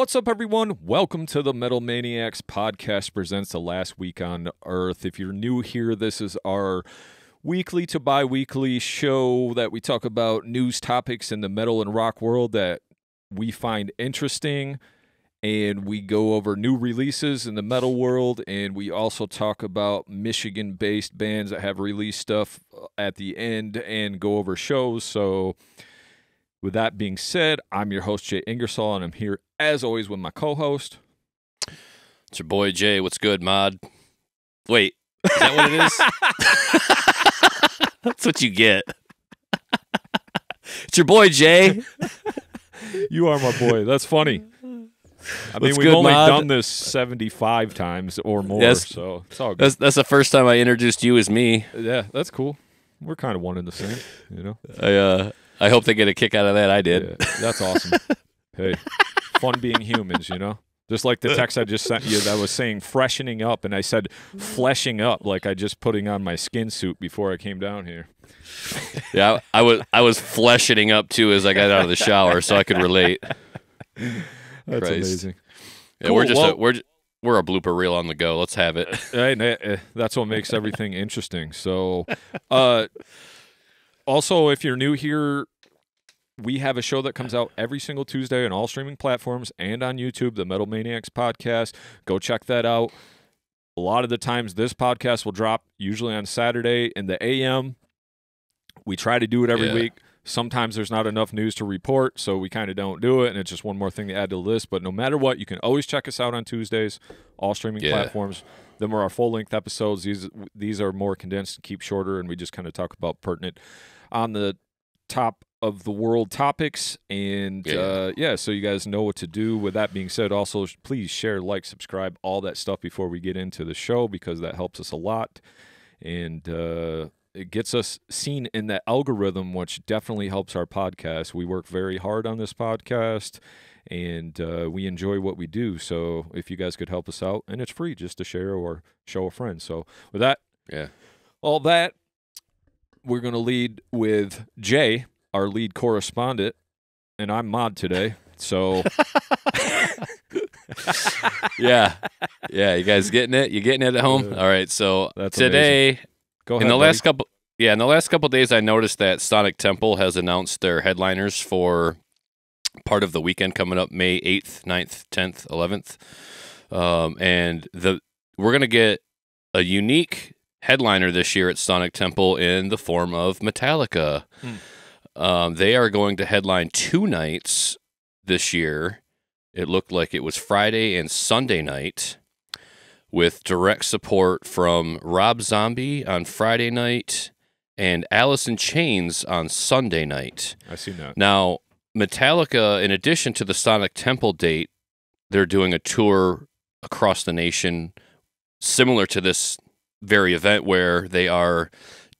What's up, everyone? Welcome to the Metal Maniacs podcast presents the last week on Earth. If you're new here, this is our weekly to bi weekly show that we talk about news topics in the metal and rock world that we find interesting. And we go over new releases in the metal world. And we also talk about Michigan based bands that have released stuff uh, at the end and go over shows. So, with that being said, I'm your host, Jay Ingersoll, and I'm here as always with my co host. It's your boy Jay. What's good, Modd? Wait, is that what it is? That's what you get. it's your boy Jay. You are my boy. That's funny. I mean, What's we've good, only Modd? done this 75 times or more, Yes. so it's all good. That's that's the first time I introduced you as me. yeah, that's cool. We're kind of one and the same, you know? I uh I hope they get a kick out of that. I did. Yeah, that's awesome. hey, fun being humans, you know? Just like the text I just sent you that was saying freshening up, and I said fleshing up, like I just putting on my skin suit before I came down here. Yeah, I, I was I was fleshing up too as I got out of the shower, so I could relate. That's Christ. amazing. Yeah, Cool, we're just well- a, we're we're a blooper reel on the go. Let's have it. Eh, that's what makes everything interesting. So, uh, also, if you're new here, we have a show that comes out every single Tuesday on all streaming platforms and on YouTube, the Metal Maniacs podcast. Go check that out. A lot of the times, this podcast will drop usually on Saturday in the AM. We try to do it every Yeah. week. Sometimes there's not enough news to report, so we kind of don't do it, and it's just one more thing to add to the list. But no matter what, you can always check us out on Tuesdays, all streaming Yeah. platforms. Them are our full length episodes. These these are more condensed and keep shorter, and we just kind of talk about pertinent on the top of the world topics. And Yeah. uh, yeah, so you guys know what to do. With that being said, also please share, like, subscribe, all that stuff before we get into the show because that helps us a lot. And uh, it gets us seen in that algorithm, which definitely helps our podcast. We work very hard on this podcast and uh, we enjoy what we do. So if you guys could help us out, and it's free just to share or show a friend. So with that, Yeah. all that, we're going to lead with Jay, our lead correspondent, and I'm Modd today. So Yeah. Yeah, you guys getting it? You getting it at home? All right. So That's today go ahead. in the buddy. last couple yeah in the last couple days i noticed that sonic temple has announced their headliners for part of the weekend coming up may 8th 9th 10th 11th um, and the we're going to get a unique headliner this year at sonic temple in the form of metallica Hmm. Um, they are going to headline two nights this year it looked like it was friday and sunday night with direct support from Rob Zombie on Friday night and Alice in Chains on Sunday night. I seen that. Now, Metallica, in addition to the Sonic Temple date, they're doing a tour across the nation similar to this very event where they are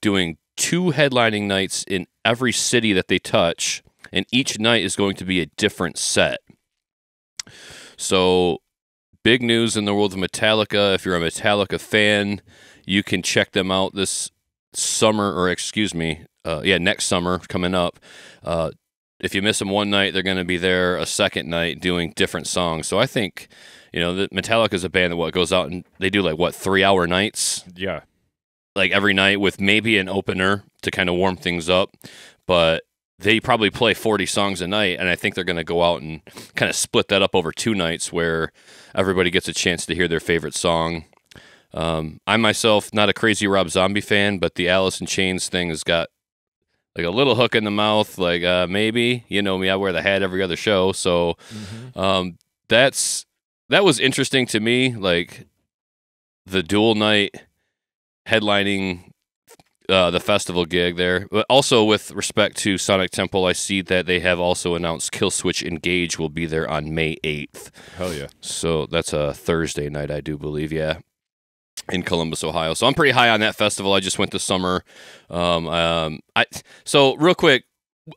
doing two headlining nights in every city that they touch, and each night is going to be a different set. So, big news in the world of Metallica. If you're a Metallica fan, you can check them out this summer, or excuse me, uh, yeah, next summer coming up. Uh, if you miss them one night, they're going to be there a second night doing different songs. So I think, you know, that Metallica is a band that what goes out and they do like what three hour nights, Yeah. like every night with maybe an opener to kind of warm things up, but they probably play 40 songs a night and i think they're going to go out and kind of split that up over two nights where everybody gets a chance to hear their favorite song um, i myself not a crazy rob zombie fan but the alice in chains thing has got like a little hook in the mouth like uh, maybe you know me i wear the hat every other show so Mhm. um, that's that was interesting to me like the dual night headlining uh, the festival gig there. But also with respect to Sonic Temple, I see that they have also announced Killswitch Engage will be there on May 8th. Hell yeah. So that's a Thursday night, I do believe. Yeah. In Columbus, Ohio. So I'm pretty high on that festival. I just went this summer. Um, um, I so real quick,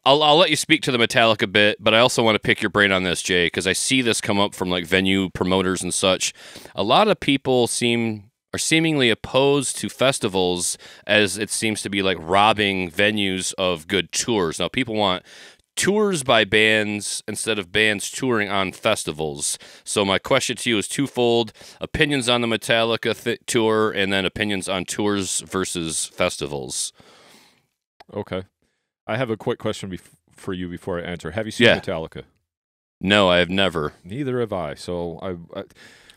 I'll I'll let you speak to the Metallica bit, but I also want to pick your brain on this, Jay, because I see this come up from like venue promoters and such. A lot of people seem are seemingly opposed to festivals as it seems to be like robbing venues of good tours. Now people want tours by bands instead of bands touring on festivals. So my question to you is twofold: opinions on the Metallica th- tour, and then opinions on tours versus festivals. Okay. I have a quick question bef- for you before I answer. Have you seen Yeah. Metallica? No, I have never. Neither have I. So I, I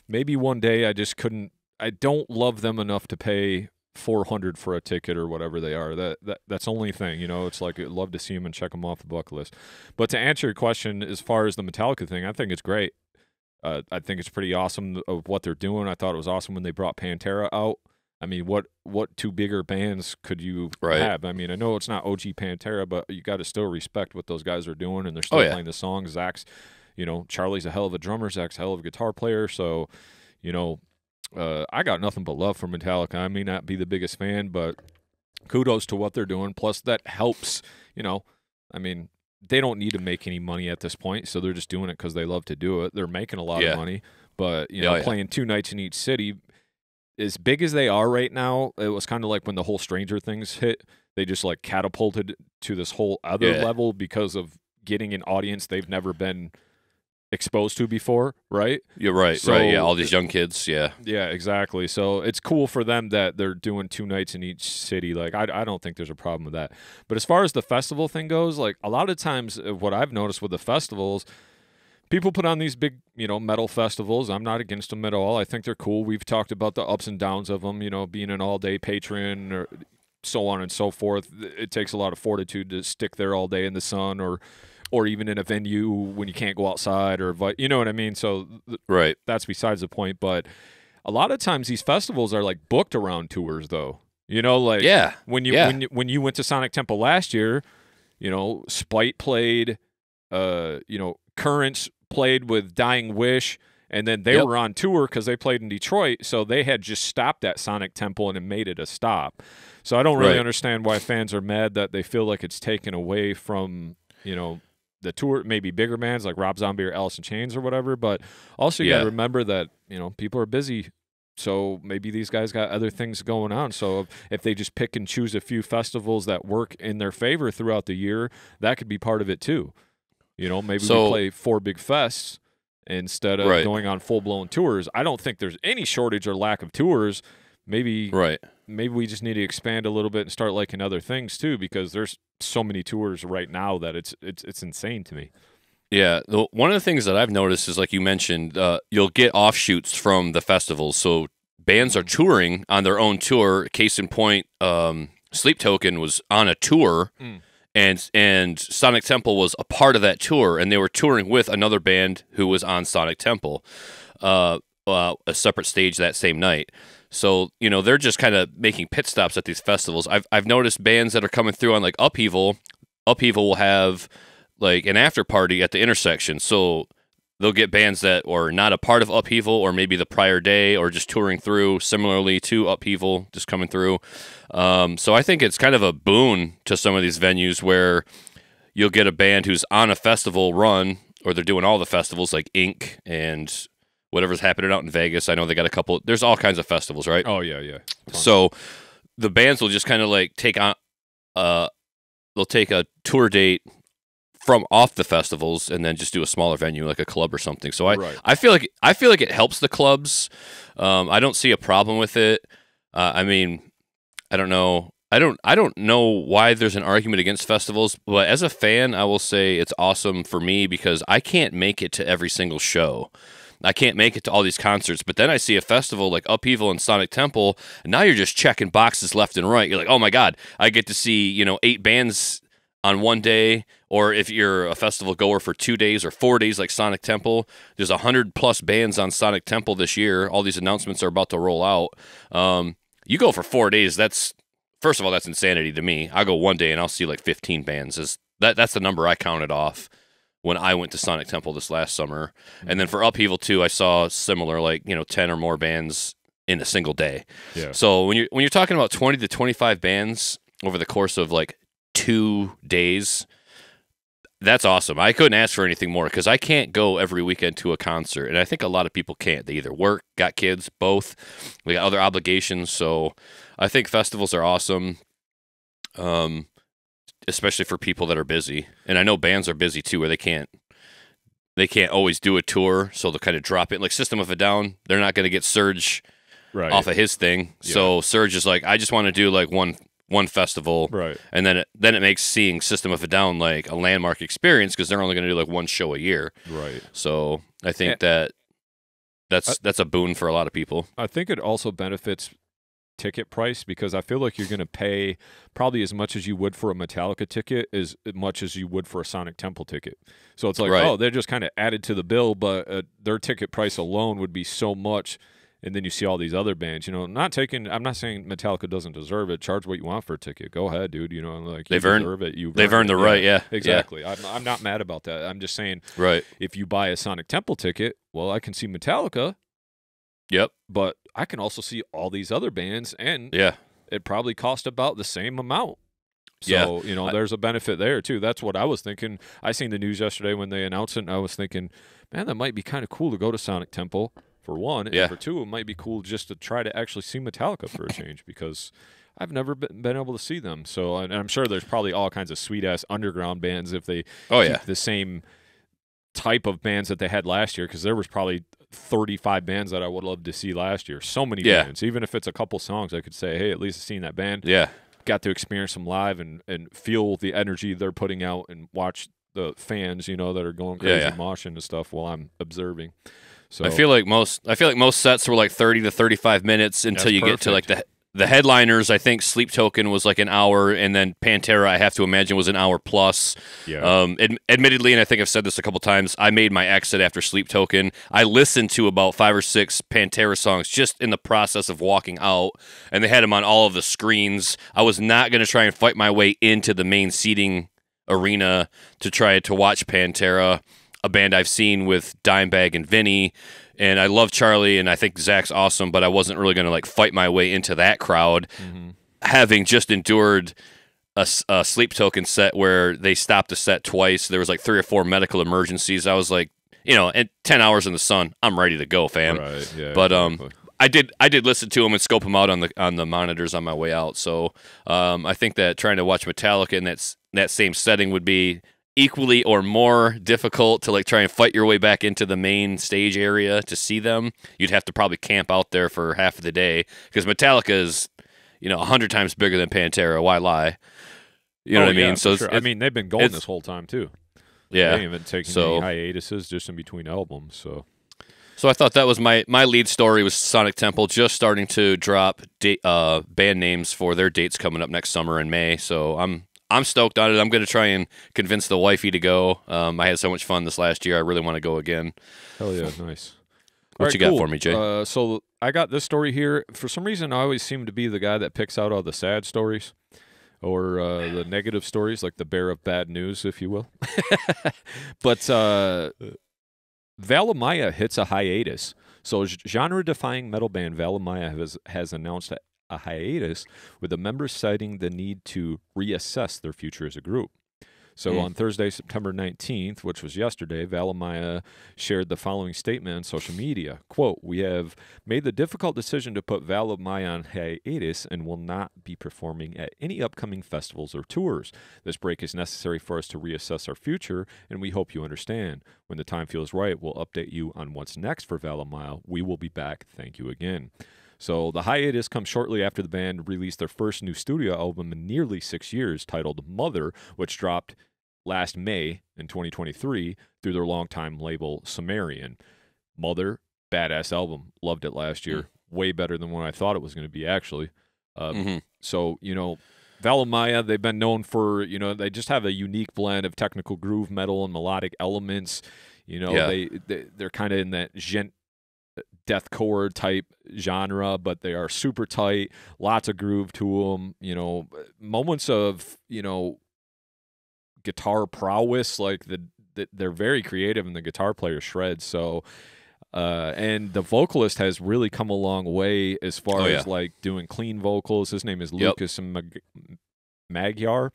maybe one day I just couldn't. I don't love them enough to pay four hundred for a ticket or whatever they are. That that that's the only thing. You know, it's like I'd love to see them and check them off the bucket list. But to answer your question, as far as the Metallica thing, I think it's great. Uh, I think it's pretty awesome of what they're doing. I thought it was awesome when they brought Pantera out. I mean, what what two bigger bands could you Right. have? I mean, I know it's not OG Pantera, but you got to still respect what those guys are doing, and they're still Oh, yeah. playing the songs. Zakk's, you know, Charlie's a hell of a drummer. Zakk's a hell of a guitar player. So, you know, uh, I got nothing but love for Metallica. I may not be the biggest fan, but kudos to what they're doing. Plus, that helps. You know, I mean, they don't need to make any money at this point, so they're just doing it because they love to do it. They're making a lot Yeah. of money, but you know, yeah. playing two nights in each city, as big as they are right now, it was kind of like when the whole Stranger Things hit. They just like catapulted to this whole other Yeah. level because of getting an audience they've never been exposed to before, right? You're right. right. Yeah. All these young kids. Yeah. Yeah, exactly. So it's cool for them that they're doing two nights in each city. Like, I, I don't think there's a problem with that. But as far as the festival thing goes, like, a lot of times, uh, what I've noticed with the festivals, people put on these big, you know, metal festivals. I'm not against them at all. I think they're cool. We've talked about the ups and downs of them, you know, being an all day patron or so on and so forth. It takes a lot of fortitude to stick there all day in the sun or. Or even in a venue when you can't go outside, or you know what I mean. So th- Right. that's besides the point. But a lot of times these festivals are like booked around tours, though. You know, like Yeah. when you yeah. when you, when you went to Sonic Temple last year, you know, Spite played, uh, you know, Currents played with Dying Wish, and then they Yep. were on tour because they played in Detroit, so they had just stopped at Sonic Temple and it made it a stop. So I don't really Right. understand why fans are mad that they feel like it's taken away from you know the tour, maybe bigger bands like Rob Zombie or Alice in Chains or whatever. But also, you got to remember that you know people are busy. So maybe these guys got other things going on. So if, they just pick and choose a few festivals that work in their favor throughout the year, that could be part of it too. You know, maybe we play four big fests instead of Right. going on full blown tours. I don't think there's any shortage or lack of tours. Maybe Right. maybe we just need to expand a little bit and start liking other things too, because there's so many tours right now that it's it's it's insane to me. Yeah, one of the things that I've noticed is like you mentioned, uh, you'll get offshoots from the festivals. So bands are touring on their own tour. Case in point, um, Sleep Token was on a tour, Mm. and and Sonic Temple was a part of that tour, and they were touring with another band who was on Sonic Temple, uh, uh, a separate stage that same night. So you know they're just kind of making pit stops at these festivals. I've I've noticed bands that are coming through on like Upheaval. Upheaval will have like an after party at the intersection. So they'll get bands that are not a part of Upheaval or maybe the prior day or just touring through similarly to Upheaval, just coming through. Um, so I think it's kind of a boon to some of these venues where you'll get a band who's on a festival run or they're doing all the festivals like Inc. and whatever's happening out in Vegas. I know they got a couple, there's all kinds of festivals, right? Oh yeah, yeah. So the bands will just kind of like take on, uh, they'll take a tour date from off the festivals and then just do a smaller venue like a club or something. So I, Right. I feel like I feel like it helps the clubs. Um, I don't see a problem with it. Uh, I mean, I don't know. I don't. I don't know why there's an argument against festivals, but as a fan, I will say it's awesome for me because I can't make it to every single show. I can't make it to all these concerts, but then I see a festival like Upheaval and Sonic Temple, and now you're just checking boxes left and right. You're like, oh my god, I get to see you know eight bands on one day, or if you're a festival goer for two days or four days like Sonic Temple, there's a hundred plus bands on Sonic Temple this year. All these announcements are about to roll out. Um, you go for four days, that's first of all, that's insanity to me. I go one day and I'll see like 15 bands. Is that that's the number I counted off when I went to Sonic Temple this last summer. And then for Upheaval 2, I saw similar like, you know, 10 or more bands in a single day. Yeah. So when you're when you're talking about 20 to 25 bands over the course of like 2 days, that's awesome. I couldn't ask for anything more because I can't go every weekend to a concert, and I think a lot of people can't. They either work, got kids, both, they got other obligations. So I think festivals are awesome. Um, especially for people that are busy. And I know bands are busy too, where they can't they can't always do a tour, so they'll kind of drop it. Like System of a Down, they're not going to get Serj right. off of his thing. So Serj is like, I just want to do like one one festival, right. and then it, then it makes seeing System of a Down like a landmark experience because they're only going to do like one show a year. Right. So I think Yeah. that that's that's a boon for a lot of people. I think it also benefits ticket price because I feel like you're going to pay probably as much as you would for a Metallica ticket as much as you would for a Sonic Temple ticket. So it's like, Right. oh, they're just kind of added to the bill, but uh, their ticket price alone would be so much. And then you see all these other bands, you know, not taking. I'm not saying Metallica doesn't deserve it. Charge what you want for a ticket. Go ahead, dude. You know, like They've earned- deserve it. You They've earned the right, yeah, yeah. Exactly. I'm, I'm not mad about that. I'm just saying Right. if you buy a Sonic Temple ticket, well, I can see Metallica, Yep. but I can also see all these other bands, and Yeah. it probably cost about the same amount. So, Yeah. you know, there's a benefit there too. That's what I was thinking. I seen the news yesterday when they announced it, and I was thinking, man, that might be kind of cool to go to Sonic Temple for one. Yeah. And for two, it might be cool just to try to actually see Metallica for a change because I've never been, been able to see them. So, and I'm sure there's probably all kinds of sweet ass underground bands if they Oh keep yeah. the same type of bands that they had last year because there was probably 35 bands that I would love to see last year. So many Yeah. bands. Even if it's a couple songs, I could say, hey, at least I've seen that band. Yeah. Got to experience them live and, and feel the energy they're putting out and watch the fans, you know, that are going crazy yeah. moshing and stuff while I'm observing. So I feel like most I feel like most sets were like 30 to 35 minutes until That's you get to like the the headliners. I think Sleep Token was like an hour and then Pantera I have to imagine was an hour plus. yeah. Um ad- admittedly and I think I've said this a couple times, I made my exit after Sleep Token. I listened to about 5 or 6 Pantera songs just in the process of walking out and they had them on all of the screens. I was not going to try and fight my way into the main seating arena to try to watch Pantera, a band I've seen with Dimebag and Vinnie. And I love Charlie, and I think Zakk's awesome, but I wasn't really going to like fight my way into that crowd, Mhm. having just endured A, a, sleep token set where they stopped the set twice. There was like three or four medical emergencies. I was like, you know, at ten hours in the sun, I'm ready to go, fam. right. Yeah. but, um, exactly. I did I did listen to them and scope them out on the on the monitors on my way out. So um, I think that trying to watch Metallica in that that same setting would be equally or more difficult to like try and fight your way back into the main stage area to see them. You'd have to probably camp out there for half of the day because Metallica is you know a hundred times bigger than Pantera. Why lie? You know Oh, what I yeah, mean? So sure. I mean, they've been going this whole time too. They yeah. haven't taken So- any hiatuses just in between albums. So So I thought that was my my lead story was Sonic Temple just starting to drop date, uh, band names for their dates coming up next summer in May. So I'm I'm stoked on it. I'm going to try and convince the wifey to go. Um, I had so much fun this last year. I really want to go again. hell yeah, nice. What All you got cool. for me, Jay? Uh, so I got this story here. For some reason, I always seem to be the guy that picks out all the sad stories or uh, the negative stories, like the bear of bad news, if you will. but uh, Veil of Maya hits a hiatus. So, genre defying metal band Veil of Maya has, has announced a, hiatus, with the members citing the need to reassess their future as a group. So Hmm. on Thursday, September 19th, which was yesterday, Veil of Maya shared the following statement on social media. Quote, We have made the difficult decision to put Veil of Maya on hiatus and will not be performing at any upcoming festivals or tours. This break is necessary for us to reassess our future, and we hope you understand. When the time feels right, we'll update you on what's next for Veil of Maya. We will be back. Thank you again. So the hiatus comes shortly after the band released their first new studio album in nearly six years, titled Mother, which dropped last May in 2023 through their longtime label Sumerian. Mother, badass album. Loved it last year. Way better than what I thought it was going to be, actually. Um, Mhm. So, you know, Veil of Maya, they've been known for, you know, they just have a unique blend of technical groove metal and melodic elements. You know, Yeah. they, they they're kind of in that djent deathcore type genre, but they are super tight, lots of groove to them. You know, moments of you know guitar prowess, like the, the they're very creative, and the guitar player shreds. So. Uh, and the vocalist has really come a long way as far Oh, yeah. as like doing clean vocals. His name is Yep. Lukas Mag- Magyar.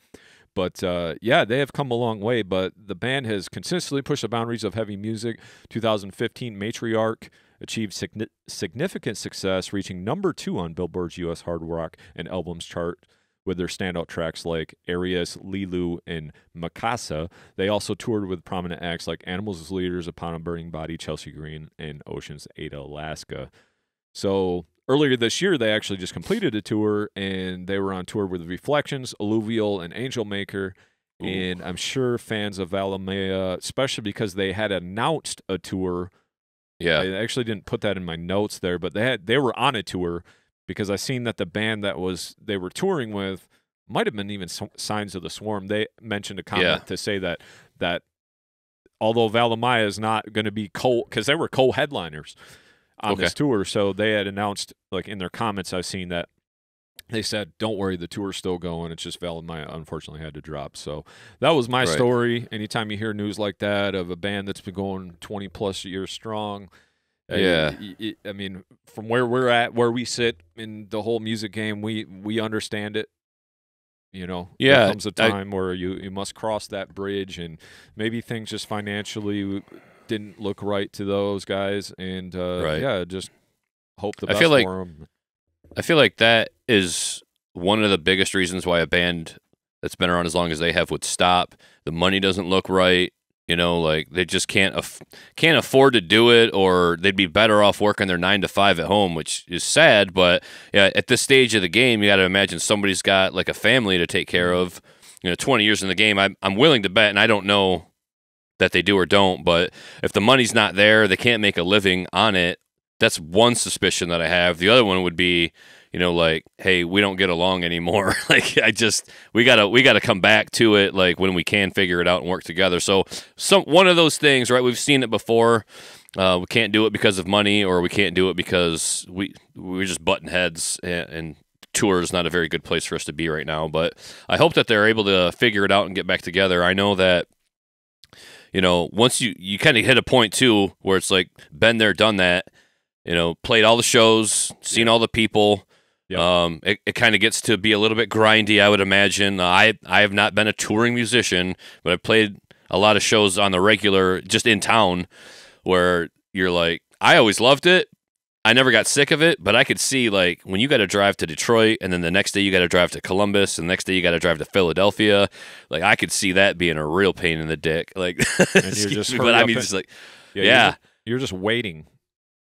But uh, yeah, they have come a long way. But the band has consistently pushed the boundaries of heavy music. 2015 Matriarch achieved signi- significant success, reaching number two on Billboard's U.S. Hard Rock and Albums chart with their standout tracks like Aeris, Lilu, and Mikasa. They also toured with prominent acts like Animals as Leaders, Upon a Burning Body, Chelsea Grin, and Oceans Ate Alaska. So earlier this year, they actually just completed a tour, and they were on tour with Reflections, Alluvial, and Angel Maker. Ooh. And I'm sure fans of Veil of Maya, especially because they had announced a tour Yeah. I actually didn't put that in my notes there, but they had they were on a tour because I seen that the band that was they were touring with might have been even Signs of the Swarm. They mentioned a comment Yeah. to say that that although Veil of Maya is not going to be co because they were co-headliners on Okay. this tour, so they had announced like in their comments I've seen that they said, "Don't worry, the tour's still going. It's just Veil of Maya unfortunately had to drop." So that was my Right. story. Anytime you hear news like that of a band that's been going twenty plus years strong, uh, Yeah. I mean, from where we're at, where we sit in the whole music game, we we understand it. You know, Yeah, there comes a time where you you must cross that bridge, and maybe things just financially didn't look right to those guys, and uh, Right. yeah, just hope the I best feel like- for them. I feel like that is one of the biggest reasons why a band that's been around as long as they have would stop. The money doesn't look right. You know, like they just can't aff- can't afford to do it, or they'd be better off working their nine to five at home, which is sad. But yeah, at this stage of the game, you got to imagine somebody's got like a family to take care of. You know, twenty years in the game, I'm I'm willing to bet, and I don't know that they do or don't, but if the money's not there, they can't make a living on it. That's one suspicion that I have. The other one would be, you know, like, hey, we don't get along anymore. like, I just we gotta we gotta come back to it, like when we can figure it out and work together. So, some one of those things, right? We've seen it before. Uh, we can't do it because of money, or we can't do it because we we're just button heads, and, and tour is not a very good place for us to be right now. But I hope that they're able to figure it out and get back together. I know that you know, once you you kind of hit a point too where it's like been there, done that. You know, played all the shows, seen all the people. Yeah. Um, it, it kind of gets to be a little bit grindy, I would imagine. I I have not been a touring musician, but I've played a lot of shows on the regular, just in town, where you're like, I always loved it. I never got sick of it, but I could see like when you got to drive to Detroit, and then the next day you got to drive to Columbus, and the next day you got to drive to Philadelphia. Like I could see that being a real pain in the dick. Like, excuse just me, but I mean, and- just like, you're yeah, just- you're just waiting.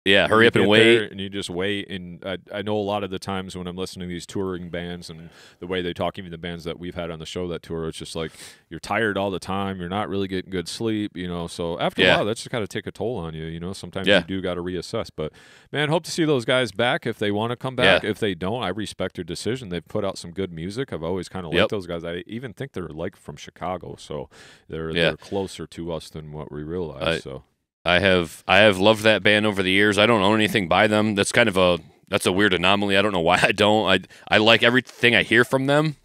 Yeah, hurry up and wait. and you just wait. And I, I know a lot of the times when I'm listening to these touring bands and the way they talk, even the bands that we've had on the show that tour, it's just like you're tired all the time. You're not really getting good sleep, you know. So after a while, that's just got to take a toll on you, you know. Sometimes Yeah. you do got to reassess. But man, hope to see those guys back if they want to come back. If they don't, I respect their decision. They've put out some good music. I've always kind of liked Yep. those guys. I even think they're like from Chicago, so they're Yeah. they're closer to us than what we realize. I- so I have I have loved that band over the years. I don't own anything by them. That's kind of a that's a weird anomaly. I don't know why I don't. I I like everything I hear from them.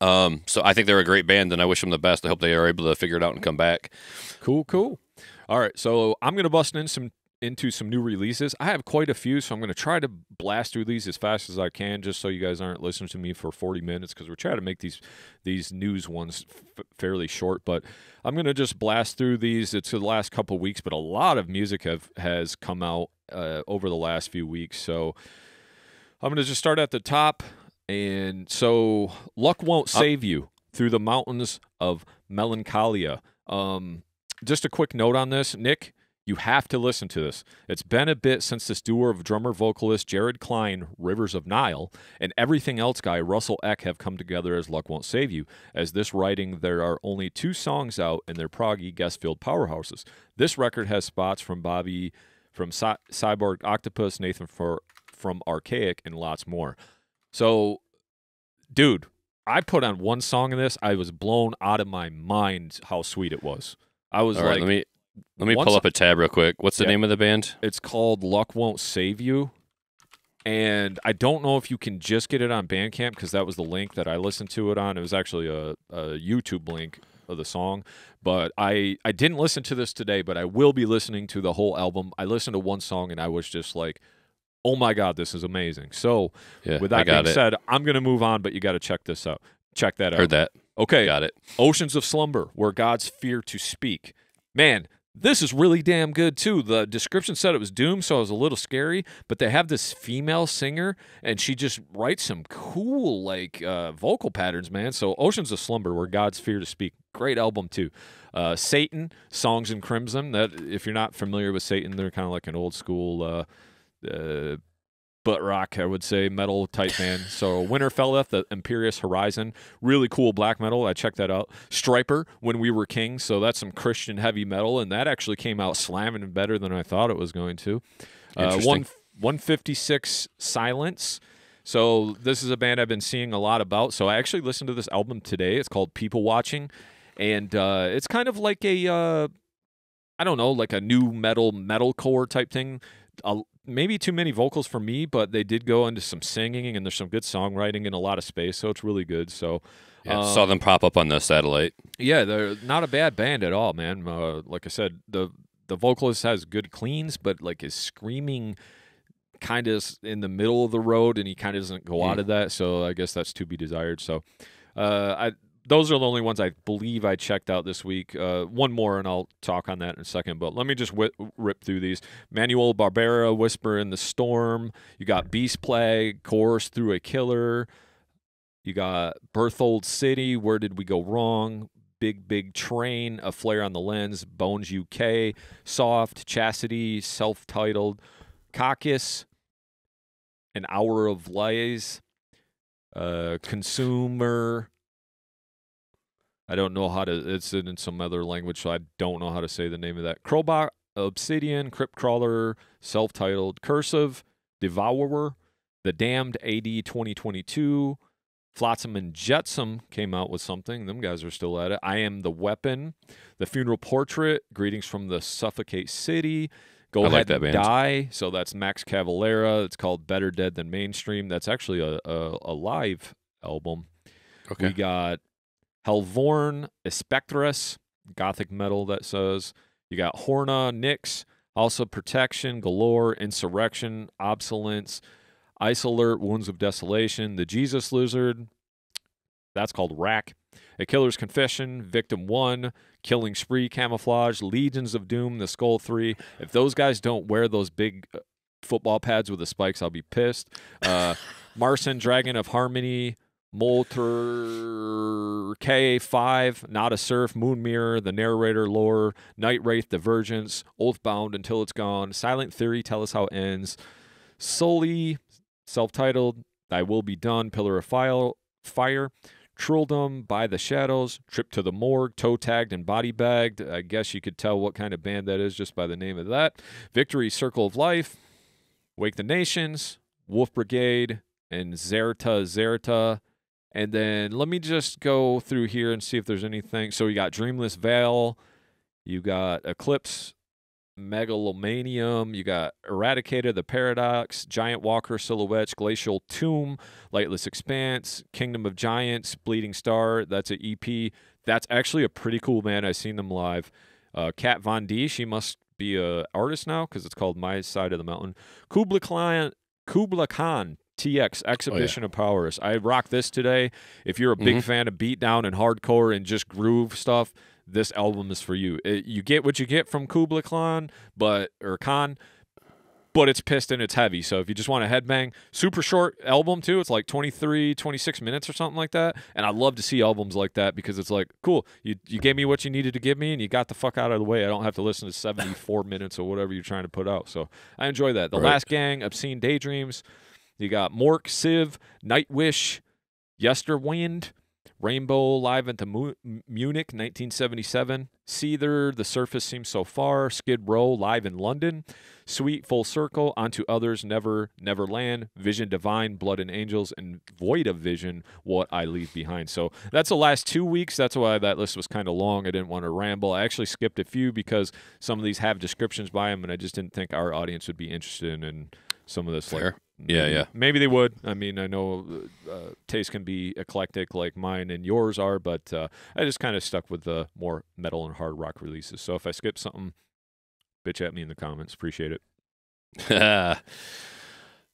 Um, so I think they're a great band, and I wish them the best. I hope they are able to figure it out and come back. Cool, cool. All right, so I'm gonna bust in some into some new releases. I have quite a few, so I'm gonna try to blast through these as fast as I can, just so you guys aren't listening to me for 40 minutes because we're trying to make these these news ones f- fairly short. But I'm gonna just blast through these. It's the last couple weeks, but a lot of music have has come out uh, over the last few weeks. So I'm gonna just start at the top. And so, luck won't save you through the mountains of melancholia. Um, just a quick note on this, Nick. You have to listen to this. It's been a bit since this duo of drummer vocalist Jared Klein, Rivers of Nihil, and everything else guy Russell Eck have come together as Luck Won't Save You. As this writing, there are only two songs out in their proggy guest filled powerhouses. This record has spots from Bobby from Cy- Cyborg Octopus, Nathan for, from Archaic, and lots more. So, dude, I put on one song of this. I was blown out of my mind how sweet it was. I was All like, right, let me let me pull up a tab real quick. What's the Yeah. name of the band? it's called Luck Won't Save You. And I don't know if you can just get it on Bandcamp because that was the link that I listened to it on. It was actually a, a YouTube link of the song. But I, I didn't listen to this today, but I will be listening to the whole album. I listened to one song and I was just like, oh my God, this is amazing. So Yeah, with that got being it. said, I'm going to move on, but you got to check this out. Check that out. Heard that. Okay. Got it. Oceans of Slumber, where gods fear to speak. Man, This is really damn good too. The description said it was Doom, so it was a little scary. But they have this female singer, and she just writes some cool like uh, vocal patterns, man. So Oceans of Slumber, where God's fear to speak, great album too. Uh, Satan, Songs in Crimson. That if you're not familiar with Satan, they're kind of like an old school. Uh, uh, butt rock, I would say, metal type band. So Winterfylleth, the Imperious Horizon, really cool black metal. I checked that out. Stryper, When We Were Kings, so that's some Christian heavy metal, and that actually came out slamming better than I thought it was going to. Uh, one 156 Silence. So this is a band I've been seeing a lot about. So I actually listened to this album today. It's called People Watching, and uh, it's kind of like a uh, I don't know, like a new metal metalcore type thing. A, maybe too many vocals for me, but they did go into some singing and there's some good songwriting and a lot of space, so it's really good. So yeah, um, saw them pop up on the satellite. Yeah, they're not a bad band at all, man. Uh, like I said, the the vocalist has good cleans, but like his screaming kind of in the middle of the road, and he kind of doesn't go mm. out of that. So I guess that's to be desired. So uh, I those are the only ones I believe I checked out this week. Uh, one more, and I'll talk on that in a second. But let me just rip through these. Manuel Barbera, Whisper in the Storm. You got Beast Plague, Course Through a Killer. You got Berthold City, Where Did We Go Wrong? Big Big Train, A Flare on the Lens, Bones UK, Soft, Chastity, Self Titled, Caucus, An Hour of Lies, uh, Consumer. I don't know how to. It's in some other language, so I don't know how to say the name of that. Crowbot, Obsidian, Crypt Crawler, self-titled, Cursive, Devourer, The Damned, AD 2022. Flotsam and Jetsam came out with something. Them guys are still at it. I Am the Weapon, The Funeral Portrait, Greetings from the Suffocate City. Go I Ahead like and. Die. So that's Max Cavalera. It's called Better Dead Than Mainstream. That's actually a, a, a live album. Okay. We got Helvorn, Espectrus, gothic metal that says. You got Horna, Nyx, also Protection, Galore, Insurrection, Obsolence, Ice Alert, Wounds of Desolation, The Jesus Lizard, that's called Rack, A Killer's Confession, Victim 1, Killing Spree, Camouflage, Legions of Doom, The Skull 3. If those guys don't wear those big uh, football pads with the spikes, I'll be pissed. Uh, Marson, Dragon of Harmony, Molter K5, Not a Surf, Moon Mirror, The Narrator Lore, Night Wraith, Divergence, Oathbound Until It's Gone, Silent Theory, Tell Us How It Ends, Sully, self titled, Thy Will Be Done, Pillar of Fire, Fire Trulldom, By the Shadows, Trip to the Morgue, Toe Tagged and Body Bagged. I guess you could tell what kind of band that is just by the name of that. Victory, Circle of Life, Wake the Nations, Wolf Brigade, and Zerta Zerta and then let me just go through here and see if there's anything. So you got Dreamless Veil, you got Eclipse, Megalomanium, you got Eradicated, The Paradox, Giant Walker Silhouettes, Glacial Tomb, Lightless Expanse, Kingdom of Giants, Bleeding Star. That's an EP. That's actually a pretty cool band. I've seen them live. Uh, Kat Von D, she must be a artist now because it's called My Side of the Mountain. Kublai Khan, Kublai Khan TX Exhibition oh, yeah. of Powers. I rock this today. If you're a big Mhm. fan of beatdown and hardcore and just groove stuff, this album is for you. It, you get what you get from Kublai Khan, but or Khan, but it's pissed and it's heavy. So if you just want a headbang, super short album too. It's like 23, 26 minutes or something like that. And I love to see albums like that because it's like, cool, you you gave me what you needed to give me and you got the fuck out of the way. I don't have to listen to 74 minutes or whatever you're trying to put out. So I enjoy that. The Right. Last Gang, Obscene Daydreams. You got Mork, Syv, Nightwish, Yesterwind, Rainbow live the Munich 1977, Seether, The Surface Seems So Far, Skid Row live in London, Sweet Full Circle, Onto Others, Never, Neverland, Vision Divine, Blood and Angels, and Void of Vision, What I Leave Behind. So that's the last two weeks. That's why that list was kind of long. I didn't want to ramble. I actually skipped a few because some of these have descriptions by them, and I just didn't think our audience would be interested in some of this. Like, Fair. Yeah, maybe- yeah. Maybe they would. I mean, I know uh, taste can be eclectic like mine and yours are, but uh, I just kind of stuck with the more metal and hard rock releases. So if I skip something, bitch at me in the comments. Appreciate it.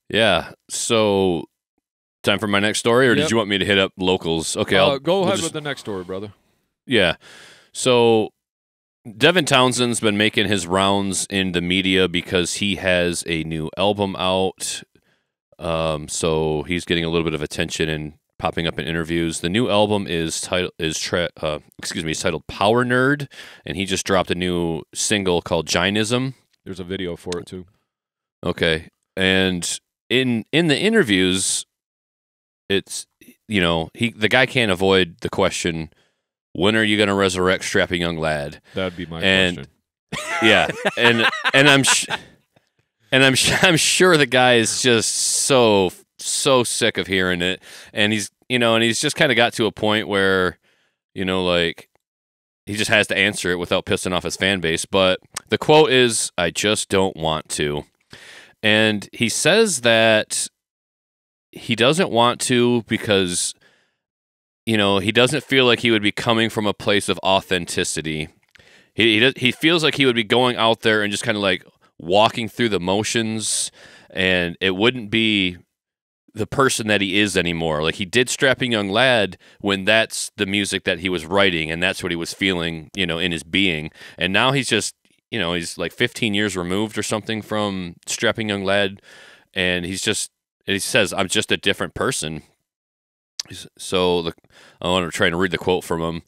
yeah. So, time for my next story, or Yep. did you want me to hit up locals? Okay, Uh, I'll go we'll ahead just- with the next story, brother. Yeah. So Devin Townsend's been making his rounds in the media because he has a new album out. Um, so he's getting a little bit of attention and popping up in interviews. The new album is titled is tra- uh, excuse me, is titled Power Nerd, and he just dropped a new single called Jainism. There's a video for it too. Okay, and in in the interviews, it's you know he the guy can't avoid the question, when are you going to resurrect strapping young lad? That'd be my And- question. Yeah, and and I'm sh- and I'm sh- I'm sure the guy is just so so sick of hearing it, and he's you know, and he's just kind of got to a point where, you know, like he just has to answer it without pissing off his fan base. But the quote is, "I just don't want to," and he says that he doesn't want to because you know he doesn't feel like he would be coming from a place of authenticity he he, does, he feels like he would be going out there and just kind of like walking through the motions, and it wouldn't be the person that he is anymore. Like he did "Strapping Young Lad" when that's the music that he was writing, and that's what he was feeling, you know, in his being. And now he's just, you know, he's like 15 years removed or something from "Strapping Young Lad," and he's just. He says, "I'm just a different person." So the, I want to try and read the quote from him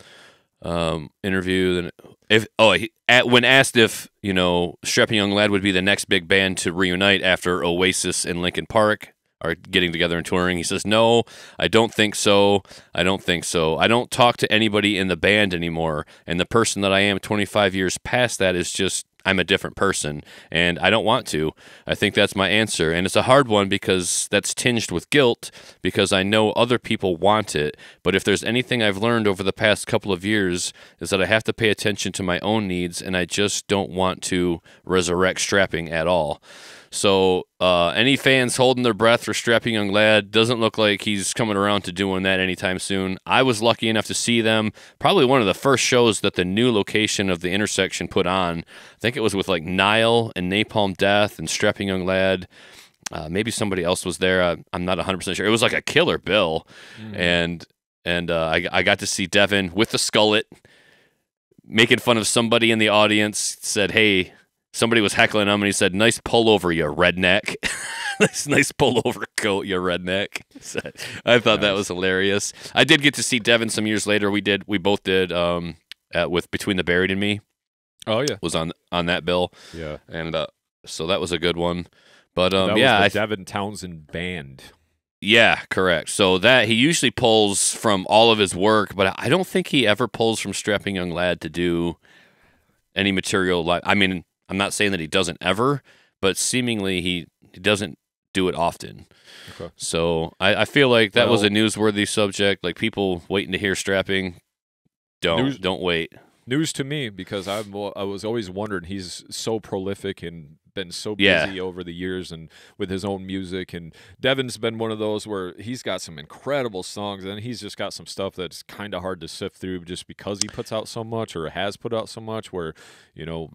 um, interview. Then if oh, he, at, when asked if you know Strapping Young Lad would be the next big band to reunite after Oasis and Linkin Park are getting together and touring, he says, "No, I don't think so. I don't think so. I don't talk to anybody in the band anymore, and the person that I am 25 years past that is just." I'm a different person and I don't want to. I think that's my answer. And it's a hard one because that's tinged with guilt because I know other people want it. But if there's anything I've learned over the past couple of years is that I have to pay attention to my own needs and I just don't want to resurrect strapping at all. So, uh, any fans holding their breath for Strapping Young Lad doesn't look like he's coming around to doing that anytime soon. I was lucky enough to see them. Probably one of the first shows that the new location of the intersection put on. I think it was with like Nile and Napalm Death and Strapping Young Lad. Uh, maybe somebody else was there. I, I'm not 100% sure. It was like a killer bill. And and uh, I, I got to see Devin with the skullet making fun of somebody in the audience. Said, "Hey, somebody was heckling him, and he said, "Nice pullover, you redneck." nice, nice pullover coat, you redneck. So, I thought that was hilarious. I did get to see Devin some years later. We did, we both did, um, at, with Between the Buried and Me Oh yeah, was on on that bill, yeah. and uh, so that was a good one. But um, that yeah, the I, Devin Townsend band. yeah, correct. So that he usually pulls from all of his work, but I don't think he ever pulls from Strapping Young Lad to do any material. Like, I mean, I'm not saying that he doesn't ever, but seemingly he he doesn't do it often. Okay. So I, I feel like that was a newsworthy subject. Like people waiting to hear strapping, don't News- don't wait. News to me because I'm I was always wondering he's so prolific and been so Yeah. busy over the years and with his own music and Devin's been one of those where he's got some incredible songs and he's just got some stuff that's kind of hard to sift through just because he puts out so much or has put out so much where you know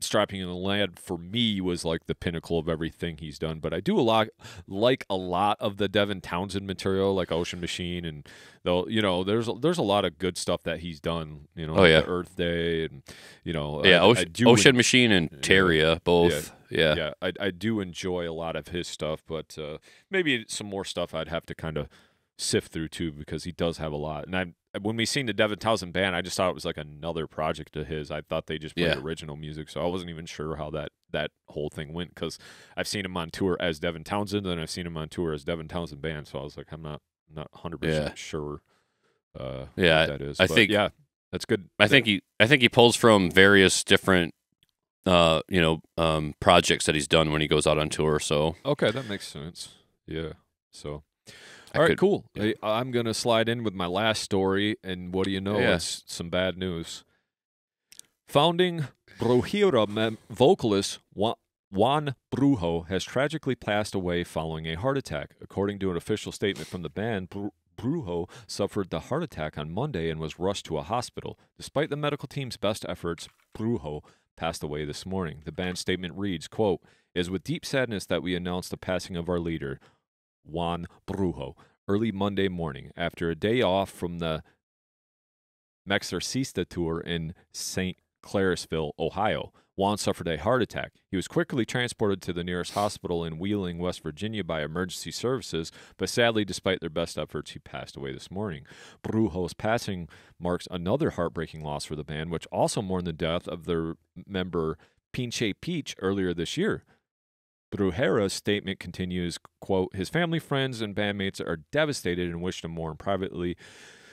strapping in the lad for me was like the pinnacle of everything he's done but I do a lot like a lot of the Devin Townsend material like Ocean Machine and though you know there's there's a lot of good stuff that he's done you know Oh, like yeah. Earth Day and you know Yeah, I, I Ocean, do Ocean Machine and Terria uh, both. Yeah. Yeah, Yeah. I, I do enjoy a lot of his stuff, but uh, maybe some more stuff I'd have to kind of sift through too because he does have a lot. And I, when we seen the Devin Townsend band, I just thought it was like another project of his. I thought they just played Yeah. original music, so I wasn't even sure how that that whole thing went because I've seen him on tour as Devin Townsend, and I've seen him on tour as Devin Townsend band. So I was like, I'm not not 100 Yeah. percent sure. Uh, Yeah, what that is. I But think- yeah, that's good. I think he I think he pulls from various different uh you know um projects that he's done when he goes out on tour. So Okay, that makes sense. Yeah. So, I all right, could- cool. yeah. Hey, I'm gonna slide in with my last story, and what do you know? Yeah. It's some bad news. Founding mem- vocalist Juan, Juan Brujo has tragically passed away following a heart attack. According to an official statement from the band, Bru- Brujo suffered the heart attack on Monday and was rushed to a hospital. Despite the medical team's best efforts, Brujo passed away this morning. The band statement reads, quote, "It is with deep sadness that we announce the passing of our leader, Juan Brujo, early Monday morning after a day off from the Mexorcista tour in St. Clairsville, Ohio. Juan suffered a heart attack. He was quickly transported to the nearest hospital in Wheeling, West Virginia by emergency services, but sadly, despite their best efforts, he passed away this morning. Brujo's passing marks another heartbreaking loss for the band, which also mourned the death of their member Pinche Peach earlier this year. Brujeria's statement continues, quote, his family, friends, and bandmates are devastated and wish to mourn privately,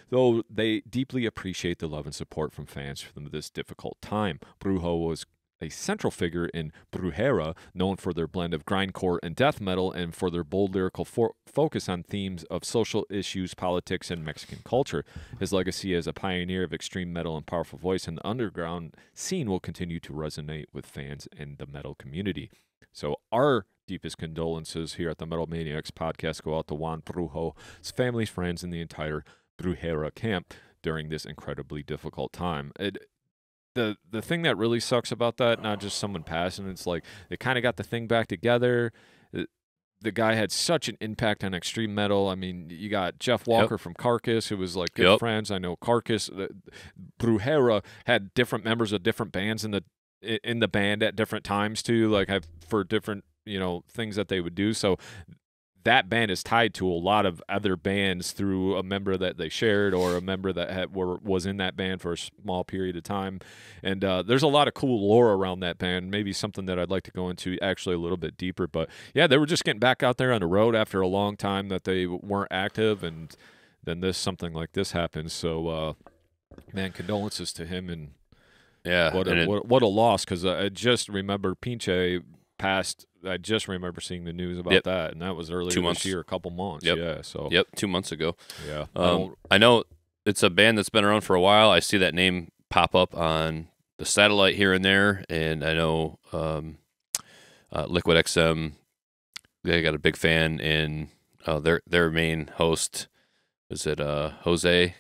though they deeply appreciate the love and support from fans for this difficult time. Brujo was a central figure in Brujeria, known for their blend of grindcore and death metal and for their bold lyrical fo- focus on themes of social issues, politics, and Mexican culture. His legacy as a pioneer of extreme metal and powerful voice in the underground scene will continue to resonate with fans and the metal community. So, our deepest condolences here at the Metal Maniacs podcast go out to Juan Brujo, his family, friends, and the entire Brujeria camp during this incredibly difficult time. It, the the thing that really sucks about that, not just someone passing, it's like they kind of got the thing back together. The, the guy had such an impact on extreme metal. I mean, you got Jeff Walker yep. from Carcass, who was like good yep. friends. I know Carcass, uh, the, Brujeria had different members of different bands in the in the band at different times too, like I've, for different you know things that they would do. So that band is tied to a lot of other bands through a member that they shared or a member that had, were, was in that band for a small period of time. And uh, there's a lot of cool lore around that band. Maybe something that I'd like to go into actually a little bit deeper. But yeah, they were just getting back out there on the road after a long time that they weren't active, and then this something like this happens. So, uh, man, condolences to him and. Yeah, what a, it, what, what, a loss! Because I just remember Pinche passed I just remember seeing the news about yep. that, and that was earlier two months. this year, a couple months. Yep. Yeah. So. Yep. Two months ago. Yeah. Um, I know it's a band that's been around for a while. I see that name pop up on the satellite here and there, and I know um, uh, Liquid XM. They got a big fan in uh, their their main host. Is it uh, Jose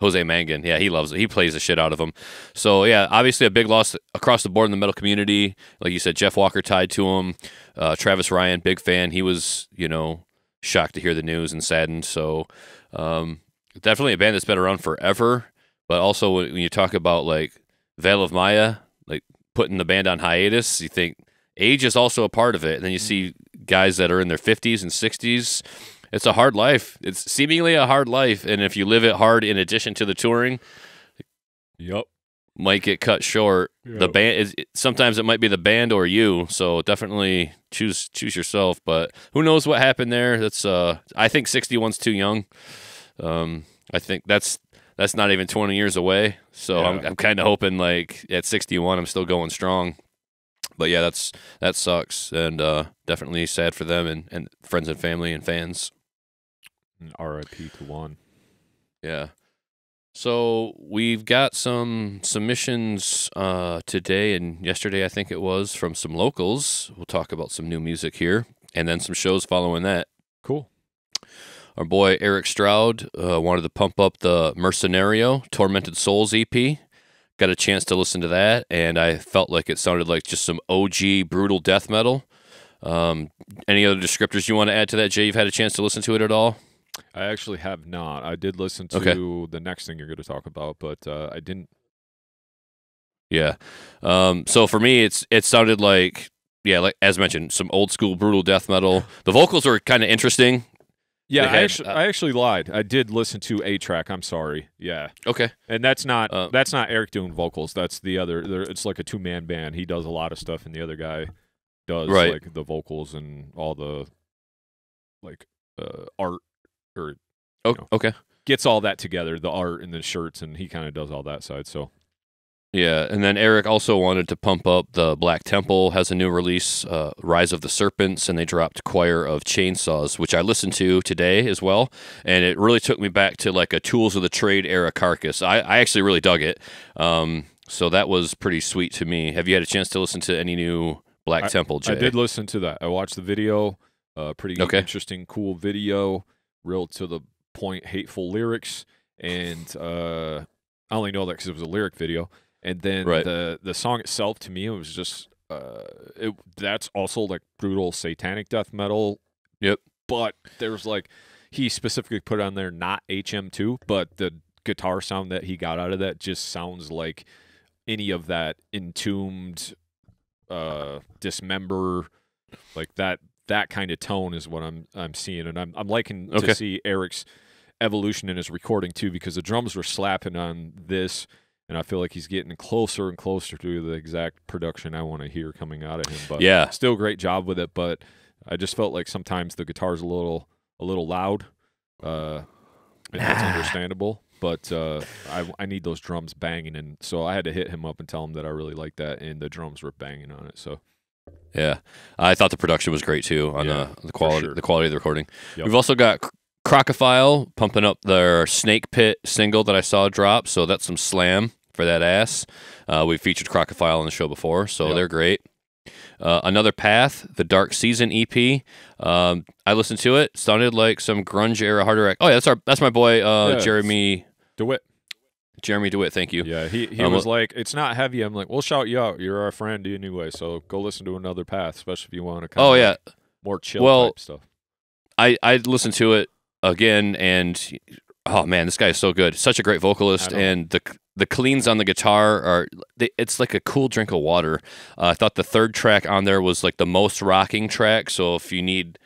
Jose Mangin. Yeah, he loves it. He plays the shit out of them. So yeah, obviously a big loss across the board in the metal community. Like you said, Jeff Walker tied to him. Uh, Travis Ryan, big fan. He was, you know, shocked to hear the news and saddened. So um, definitely a band that's been around forever. But also when you talk about like Veil of Maya, like putting the band on hiatus, you think age is also a part of it. And then you see guys that are in their 50s and 60s it's a hard life. It's seemingly a hard life, and if you live it hard in addition to the touring, yep, might get cut short. Yep. The band is sometimes it might be the band or you, so definitely choose choose yourself. But who knows what happened there? That's uh, I think 61's too young. Um, I think that's that's not even 20 years away. So yeah. I'm, I'm kind of hoping like at 61 I'm still going strong. But yeah, that's that sucks and uh, definitely sad for them and, and friends and family and fans. RIP to Juan. Yeah. So we've got some submissions uh, today and yesterday, I think it was, from some locals. We'll talk about some new music here, and then some shows following that. Cool. Our boy Eric Stroud uh, wanted to pump up the Mercenario Tormented Souls EP. Got a chance to listen to that, and I felt like it sounded like just some OG brutal death metal. Um, any other descriptors you want to add to that, Jay? You've had a chance to listen to it at all? I actually have not. I did listen to okay. the next thing you're going to talk about, but uh, I didn't. Yeah. Um, so for me, it's it sounded like yeah, like as mentioned, some old school brutal death metal. The vocals were kind of interesting. Yeah, had, I, actually, uh, I actually lied. I did listen to a track. I'm sorry. Yeah. Okay. And that's not uh, that's not Eric doing vocals. That's the other. It's like a two man band. He does a lot of stuff, and the other guy does right. like the vocals and all the like uh, art or oh, know, okay gets all that together, the art and the shirts, and he kind of does all that side. So yeah, and then Eric also wanted to pump up the Black Temple has a new release, uh, Rise of the Serpents, and they dropped Choir of Chainsaws, which I listened to today as well, and it really took me back to like a Tools of the Trade era Carcass. I, I actually really dug it, um, so that was pretty sweet to me. Have you had a chance to listen to any new Black I, Temple? Jay? I did listen to that. I watched the video. Uh, pretty okay. interesting, cool video real to the point, hateful lyrics, and uh, I only know that because it was a lyric video. And then right. the the song itself, to me, it was just uh, it. That's also like brutal satanic death metal. Yep. But there's like he specifically put on there not HM2, but the guitar sound that he got out of that just sounds like any of that entombed, uh, dismember, like that that kind of tone is what I'm I'm seeing, and I'm I'm liking Okay. to see Eric's evolution in his recording too, because the drums were slapping on this. And I feel like he's getting closer and closer to the exact production I want to hear coming out of him. But Yeah. still great job with it. But I just felt like sometimes the guitar's a little a little loud. Uh, and that's Ah. understandable. But uh, I I need those drums banging, and so I had to hit him up and tell him that I really like that, and the drums were banging on it. So Yeah, I thought the production was great too on Yeah, the the quality sure. the quality of the recording. Yep. We've also got Cr- Crocophile pumping up their Snake Pit single that I saw drop, so that's some slam for that ass. Uh, we featured Crocophile on the show before, so Yep. they're great. Uh, Another Path, the Dark Season EP. Um, I listened to it. Sounded like some grunge era harder. Oh yeah, that's our that's my boy uh, Yeah, Jeremy DeWitt, Jeremy Dewitt. Thank you. yeah, he he Um, was like, it's not heavy. I'm like, we'll shout you out. You're our friend anyway, so go listen to another path, especially if you want to. Kind Oh of yeah, more chill Well, type stuff. I I listened to it again, and oh man, this guy is so good. Such a great vocalist, and the the cleans on the guitar are they, it's like a cool drink of water. Uh, I thought the third track on there was like the most rocking track. So if you need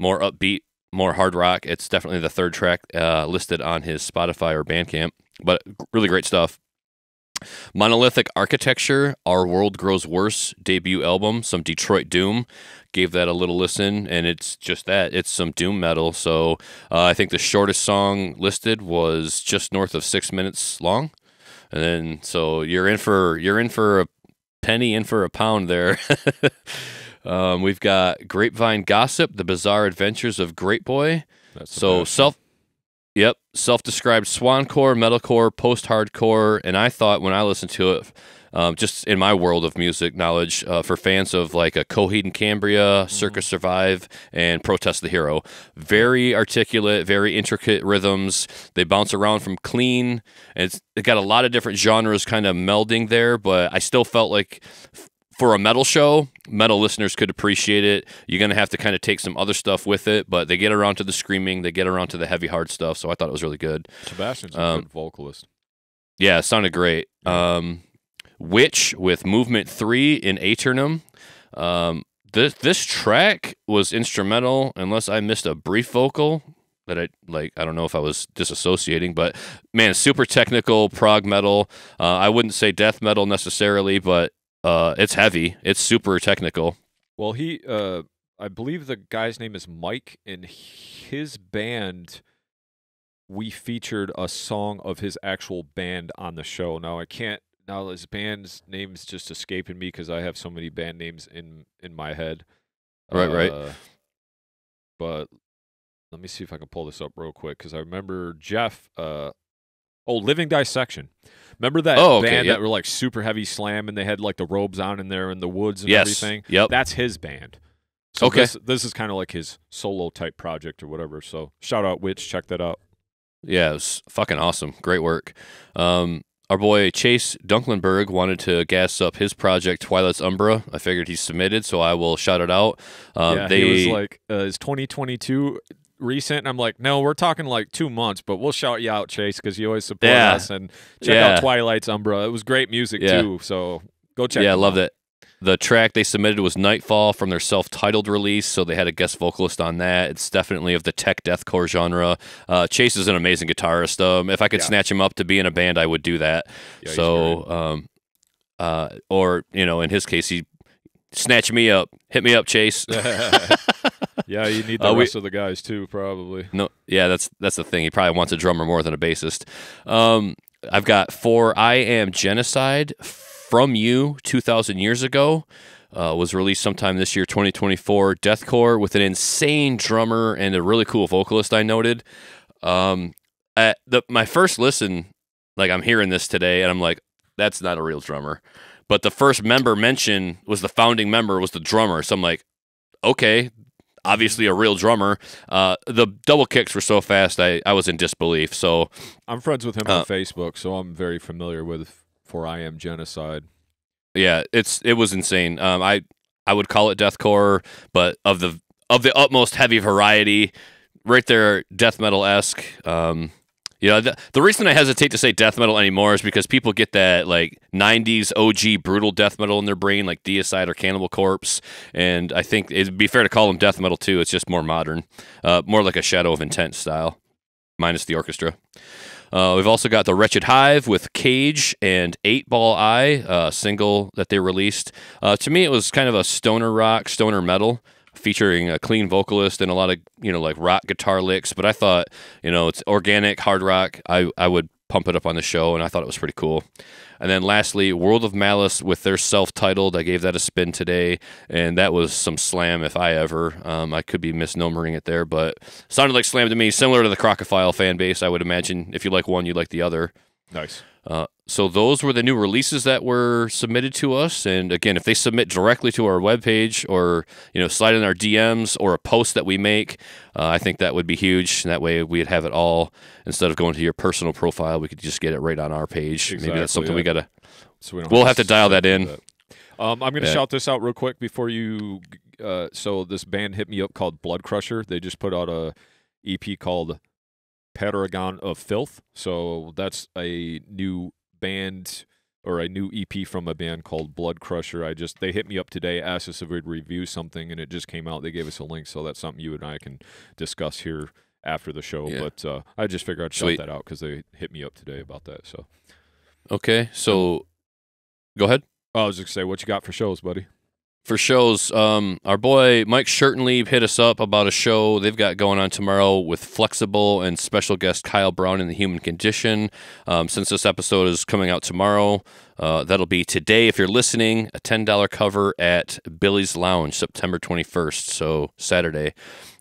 more upbeat, more hard rock, it's definitely the third track uh, listed on his Spotify or Bandcamp. But really great stuff. Monolithic Architecture, Our World Grows Worse debut album, some Detroit Doom. Gave that a little listen, and it's just that. It's some Doom metal. So uh, I think the shortest song listed was just north of six minutes long. And then, so you're in for you're in for a penny, in for a pound there. um, we've got Grapevine Gossip, The Bizarre Adventures of Great Boy. That's So self, yep, self-described swancore, metalcore, post-hardcore, and I thought when I listened to it, um, just in my world of music knowledge, uh, for fans of like a Coheed and Cambria, Circa Survive, and Protest the Hero, very articulate, very intricate rhythms. They bounce around from clean, and it's it got a lot of different genres kind of melding there. But I still felt like for a metal show, metal listeners could appreciate it. You're going to have to kind of take some other stuff with it, but they get around to the screaming, they get around to the heavy, hard stuff. So I thought it was really good. Sebastian's a um, good vocalist. Yeah, it sounded great. Um, Witch with Movement 3 in Aternum. Um, this, this track was instrumental, unless I missed a brief vocal that I like. I don't know if I was disassociating, but man, super technical prog metal. Uh, I wouldn't say death metal necessarily, but uh, it's heavy. It's super technical. Well, he, uh, I believe the guy's name is Mike, and his band, we featured a song of his actual band on the show. Now I can't. Now his band's name's just escaping me because I have so many band names in in my head. Right, right. Uh, But let me see if I can pull this up real quick because I remember Jeff. Uh, oh, Living Dissection. Remember that Oh, okay, band yep. that were like super heavy slam and they had like the robes on in there in the woods and yes. everything. Yep. That's his band. So Okay. This, this is kind of like his solo type project or whatever. So shout out Witch, check that out. Yeah, it was fucking awesome. Great work. Um, our boy Chase Dunklenberg wanted to gas up his project Twilight's Umbra. I figured he submitted, so I will shout it out. Um, yeah, they he was like, uh, "Is 2022 recent?" And I'm like, "No, we're talking like two months, but we'll shout you out, Chase, because you always support Yeah. us and check Yeah. out Twilight's Umbra. It was great music Yeah. too. So go check. yeah, I loved out. it. The track they submitted was Nightfall from their self-titled release, so they had a guest vocalist on that. It's definitely of the tech deathcore genre. Uh, Chase is an amazing guitarist. Um, if I could Yeah. snatch him up to be in a band, I would do that. Yeah, so, um, uh, or you know, in his case, he snatch me up, hit me up, Chase. yeah, you need the Uh, we- rest of the guys too, probably. No, yeah, that's that's the thing. He probably wants a drummer more than a bassist. Um, I've got for I am genocide from you two thousand years ago. Uh, was released sometime this year, 2024. Deathcore with an insane drummer and a really cool vocalist. I noted. Um, at the my first listen, like I'm hearing this today, and I'm like, that's not a real drummer. But the first member mentioned was the founding member was the drummer. So I'm like, okay, obviously a real drummer. Uh, the double kicks were so fast, I, I was in disbelief. So I'm friends with him Uh, on Facebook, so I'm very familiar with For I Am Genocide. yeah, it's it was insane. Um, I I would call it deathcore, but of the of the utmost heavy variety, right there, death metal esque. Um, Know, the, the reason I hesitate to say death metal anymore is because people get that like '90s OG brutal death metal in their brain, like Deicide or Cannibal Corpse, and I think it'd be fair to call them death metal too. It's just more modern, uh, more like a Shadow of Intent style, minus the orchestra. Uh, we've also got the Wretched Hive with Cage and Eight Ball Eye, uh, single that they released. Uh, to me, it was kind of a stoner rock, stoner metal featuring a clean vocalist and a lot of you know like rock guitar licks. But I thought you know it's organic hard rock. I I would pump it up on the show, and I thought it was pretty cool. And then lastly, World of Malice with their self-titled. I gave that a spin today, and that was some slam if I ever. Um, I could be misnomering it there, but sounded like slam to me. Similar to the Crocophile fan base, I would imagine. If you like one, you like the other. Nice. Uh, so those were the new releases that were submitted to us. And again, if they submit directly to our webpage or you know slide in our DMs or a post that we make, uh, I think that would be huge. And that way we'd have it all instead of going to your personal profile. We could just get it right on our page. Exactly, Maybe that's something yeah. we gotta. So we don't We'll have to dial that in. Um, I'm going to Yeah. shout this out real quick before you. Uh, so this band hit me up called Blood Crusher. They just put out a EP called Paragon of Filth. So that's a new band or a new EP from a band called Blood Crusher. I just they hit me up today, asked us if we'd review something, and it just came out. They gave us a link, so that's something you and I can discuss here after the show. Yeah. But uh, I just figured I'd shout Sweet. that out because they hit me up today about that. So Okay, so go ahead. I was just gonna say, what you got for shows, buddy? For shows, um, our boy Mike Shirtenlieb hit us up about a show they've got going on tomorrow with Flexidecibel and special guest Kyle Brown in the Human Condition. Um, since this episode is coming out tomorrow, uh, that'll be today. If you're listening, a ten dollar cover at Billy's Lounge, September 21st, so Saturday.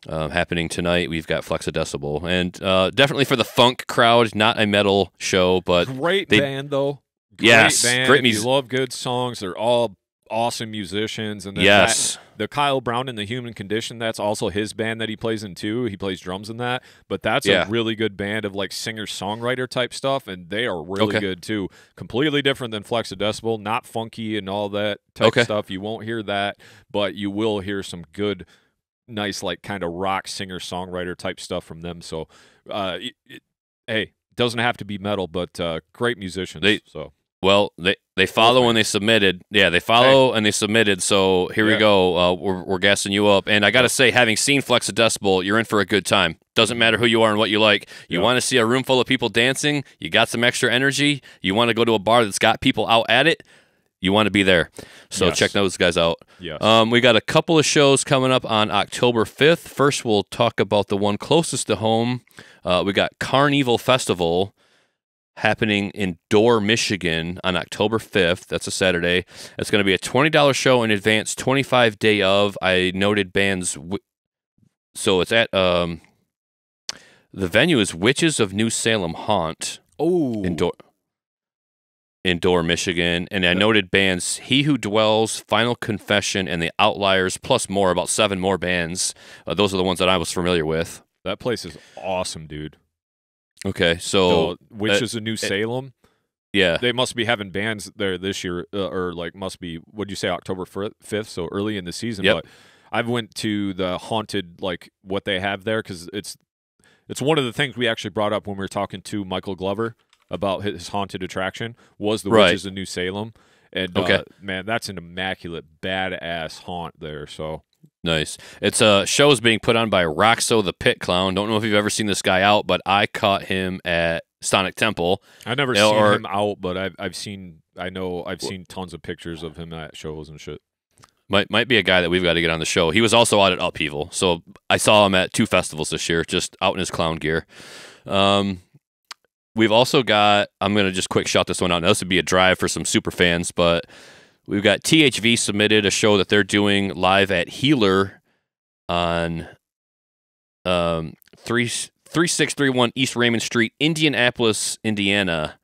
Uh, happening tonight, we've got Flexidecibel, and uh, definitely for the funk crowd, not a metal show, but Great they- band though. Great Yes, band. great If you mus- love good songs. They're all awesome musicians. And then yes, that- the Kyle Brown in the Human Condition. That's also his band that he plays in too. He plays drums in that. But that's Yeah. a really good band of like singer songwriter type stuff, and they are really Okay. good too. Completely different than Flexidecibel. Not funky and all that type Okay. stuff. You won't hear that, but you will hear some good. Nice, like kind of rock singer songwriter type stuff from them. So, uh, it, it- hey, doesn't have to be metal, but uh, great musicians. They- so Well, they they follow when they submitted. Yeah, they follow and they submitted. So here Yeah. we go. Uh, we're we're gassing you up. And I got to say, having seen Flexidecibel, you're in for a good time. Doesn't matter who you are and what you like. You Yeah. want to see a room full of people dancing. You got some extra energy. You want to go to a bar that's got people out at it. You want to be there. So Yes. check those guys out. yes, Um, we got a couple of shows coming up on October 5th. First, we'll talk about the one closest to home. Uh, we got Carnival Festival happening in Dorr, Michigan on October 5th. That's a Saturday. It's going to be a $20 show in advance, 25 day of. I noted bands. W- so it's at. Um, the venue is Witches of New Salem Haunt oh, in Dorr, in Dorr, Michigan. And I noted bands He Who Dwells, Final Confession, and The Outliers, plus more, about seven more bands. Uh, those are the ones that I was familiar with. that place is awesome, dude. Okay, so So, which uh, is a New Salem. yeah, They must be having bands there this year, uh, or like must be. What'd you say October fifth? So early in the season. Yep. But I went to the haunted, like what they have there, because it's it's one of the things we actually brought up when we were talking to Michael Glover about his haunted attraction was the Right. witches of New Salem. And Okay. uh, man, that's an immaculate, badass haunt there. So nice. It's a show is being put on by Roxo the Pit Clown. Don't know if you've ever seen this guy out, but I caught him at Sonic Temple. I've never seen or- him out, but I've I've seen I know I've seen tons of pictures of him at shows and shit. Might might be a guy that we've got to get on the show. He was also out at Upheaval, so I saw him at two festivals this year, just out in his clown gear. Um, we've also got. I'm gonna just quick shout this one out. Now this would be a drive for some super fans, but we've got THV submitted a show that they're doing live at Healer on um three three six three one East Raymond Street, Indianapolis, Indiana.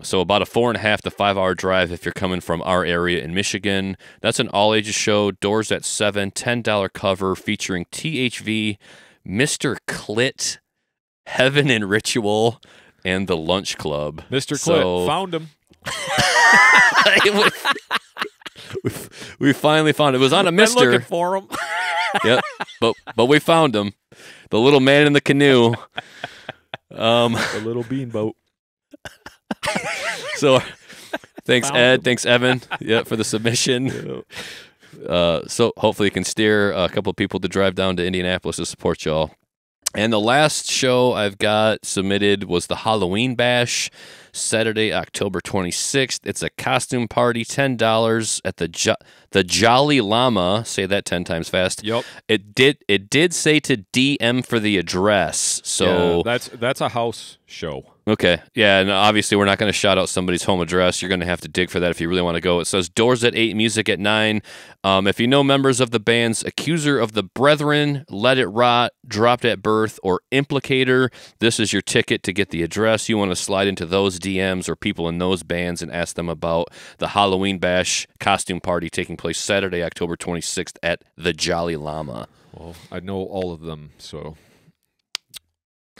So about a four and a half to five hour drive if you're coming from our area in Michigan. That's an all ages show. Doors at seven. Ten dollar cover featuring THV, Mr. Clit, Heaven and Ritual, and the Lunch Club. Mr. Clit So- found him. We, we finally found it. It was on a Been Mister. looking for him. yep. But but we found him. The little man in the canoe. Um, A little bean boat. so thanks Found Ed, them. thanks Evan, yeah, for the submission. Uh, so hopefully you can steer a couple of people to drive down to Indianapolis to support y'all. And the last show I've got submitted was the Halloween Bash, Saturday, October 26th. It's a costume party, $10 at the jo- the Jolly Llama. Say that 10 times fast. Yep. It did it did say to DM for the address. So Yeah, that's that's a house show. Okay. Yeah, and obviously we're not going to shout out somebody's home address. You're going to have to dig for that if you really want to go. It says doors at 8, music at 9. Um, if you know members of the bands Accuser of the Brethren, Let It Rot, Dropped at Birth, or Implicator, this is your ticket to get the address. You want to slide into those DMs or people in those bands and ask them about the Halloween Bash costume party taking place Saturday, October 26th at the Jolly Llama. Well, I know all of them, so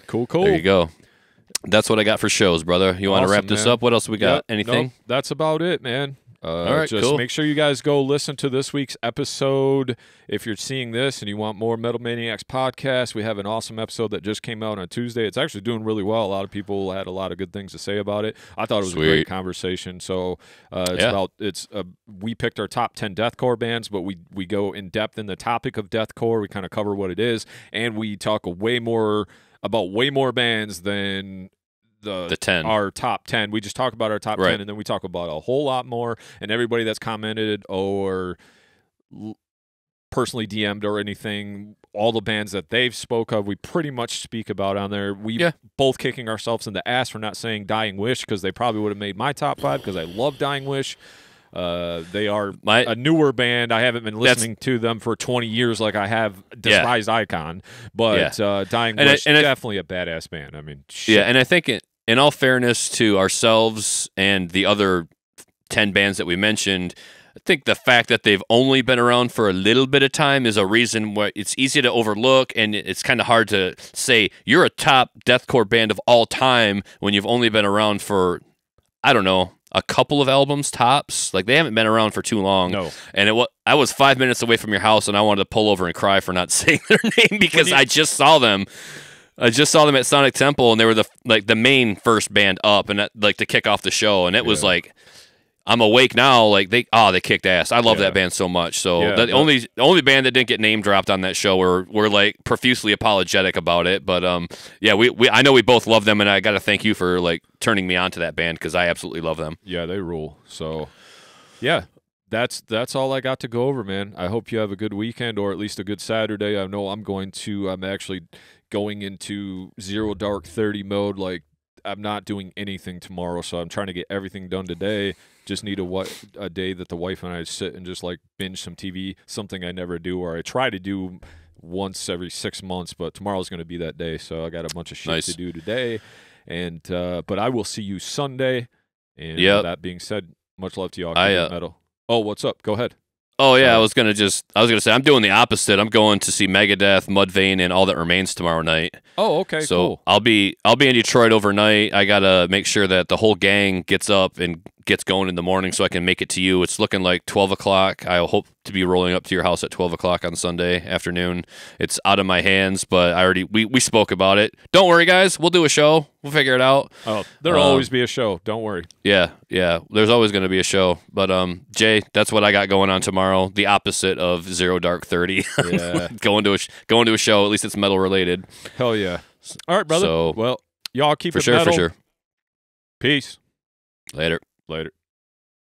cool, cool. There you go. That's what I got for shows, brother. You want to wrap this man. up? What else we got? Yep, Anything? nope, that's about it, man. Uh, All right, just cool. make sure you guys go listen to this week's episode. If you're seeing this and you want more Metal Maniacs podcast, we have an awesome episode that just came out on Tuesday. It's actually doing really well. A lot of people had a lot of good things to say about it. I thought it was a great conversation. So uh, it's Yeah. about it's uh, we picked our top ten deathcore bands, but we we go in depth in the topic of deathcore. We kind of cover what it is, and we talk way more about way more bands than the The 10. our top 10 we just talk about our top Right. 10 and then we talk about a whole lot more and everybody that's commented or personally dm'd or anything all the bands that they've spoke of we pretty much speak about on there we Yeah. both kicking ourselves in the ass for not saying dying wish because they probably would have made my top five because i love dying wish uh, they are My a newer band. I haven't been listening to them for 20 years like I have Despised Icon, but uh, Dying And I- Wish and definitely a badass band. I mean, shit. Yeah, and I think it, in all fairness to ourselves and the other 10 bands that we mentioned, I think the fact that they've only been around for a little bit of time is a reason why it's easy to overlook and it's kind of hard to say you're a top deathcore band of all time when you've only been around for I don't know, a couple of albums tops. Like they haven't been around for too long. no. And it wa- I was five minutes away from your house, and I wanted to pull over and cry for not saying their name because you- I just saw them. I just saw them at Sonic Temple, and they were the like the main first band up, and that, like to kick off the show. And it was like, I'm awake now. Like they, oh, they kicked ass. I love Yeah. that band so much. So Yeah, the but- only the only band that didn't get name dropped on that show were were like profusely apologetic about it. But um, yeah, we, we I know we both love them, and I got to thank you for like turning me on to that band because I absolutely love them. Yeah, they rule. So, yeah, that's that's all I got to go over, man. I hope you have a good weekend or at least a good Saturday. I know I'm going to. I'm actually going into zero dark thirty mode. Like I'm not doing anything tomorrow, so I'm trying to get everything done today. Just need a what a day that the wife and I sit and just like binge some TV. Something I never do, or I try to do once every six months. But tomorrow's going to be that day, so I got a bunch of shit Nice. to do today. And uh, but I will see you Sunday. And Yep. that being said, much love to y'all. I, uh, metal. Oh, what's up? Go ahead. Oh yeah, I was gonna just I was gonna say I'm doing the opposite. I'm going to see Megadeth, Mudvayne, and All That Remains tomorrow night. Oh, okay, so cool. I'll be I'll be in Detroit overnight. I gotta make sure that the whole gang gets up and gets going in the morning so I can make it to you. It's looking like twelve o'clock. I hope to be rolling up to your house at twelve o'clock on Sunday afternoon. It's out of my hands, but I already we, we spoke about it. Don't worry, guys. We'll do a show. We'll figure it out. Oh, there'll um, always be a show. Don't worry. Yeah, yeah. There's always going to be a show, but um, Jay, that's what I got going on tomorrow. The opposite of Zero Dark Thirty. Yeah. going to a going to a show. At least it's metal related. Hell yeah. All right, brother. So- well, y'all keep For it sure, metal. for sure. Peace. Later. Later.